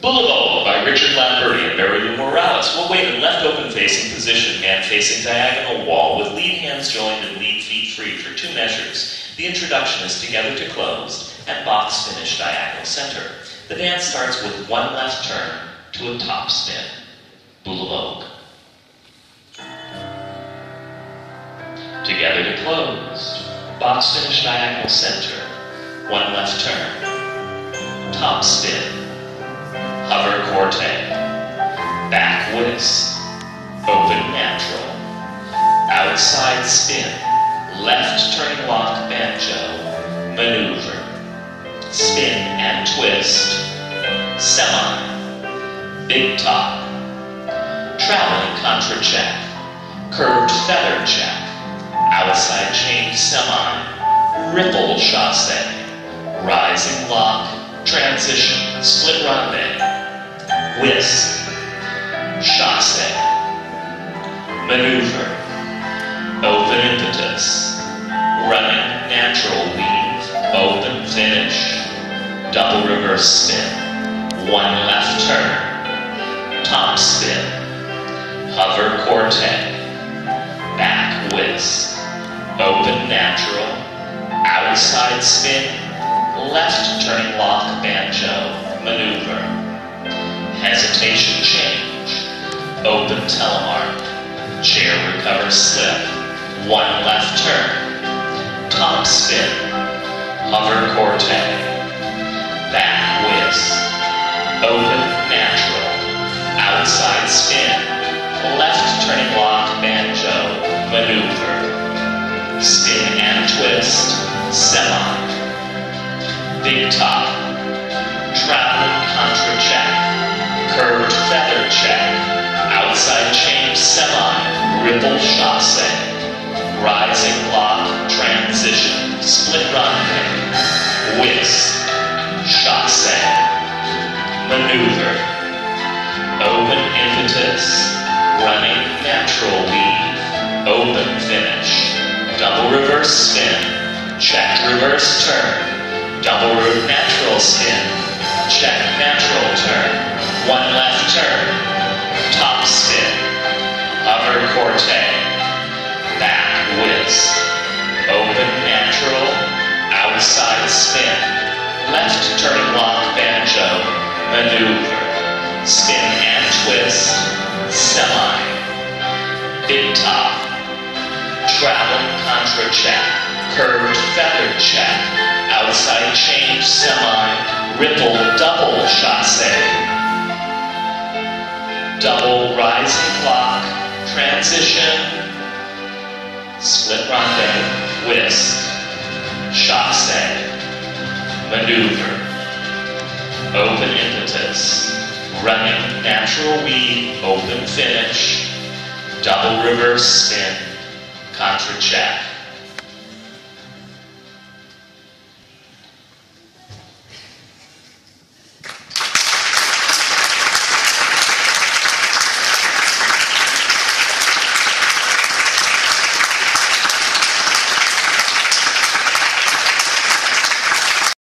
Boulavogue by Richard Lamberti and Mary Lou Morales will wait in left open facing position, hand facing diagonal wall with lead hands joined and lead feet free for two measures. The introduction is together to closed and box finish diagonal center. The dance starts with one left turn to a top spin. Boulavogue. Together to closed. Box finish diagonal center. One left turn. Top spin hover corte, back whisk, open natural, outside spin, left turning lock banjo, maneuver, spin and twist, semi, big top, traveling contra check, curved feather check, outside change semi, ripple chasse, rising lock, transition, split whisk, chasse, maneuver, open impetus, running natural weave, open finish, double reverse spin, one left turn, top spin, hover corte, back whisk, open natural, outside spin, left turning lock banjo, maneuver, hesitation change, open telemark, chair recover slip, one left turn, top spin, hover corte, back whisk, open natural, outside spin, left turning lock banjo, maneuver, spin and twist, semi, big top, ripple chasse, rising lock, transition, split rendezvous, whisk, chasse, maneuver, open impetus, running natural weave, open finish, double reverse spin, check reverse turn, double natural spin, check natural turn, one left turn, turning lock banjo, maneuver, spin and twist, semi, big top, traveling contra check, curved feather check, outside change semi, ripple double chasse, double rising lock, transition, split rendezvous, whisk, chasse, maneuver, open impetus, running natural weave, open finish, double reverse spin, contra check.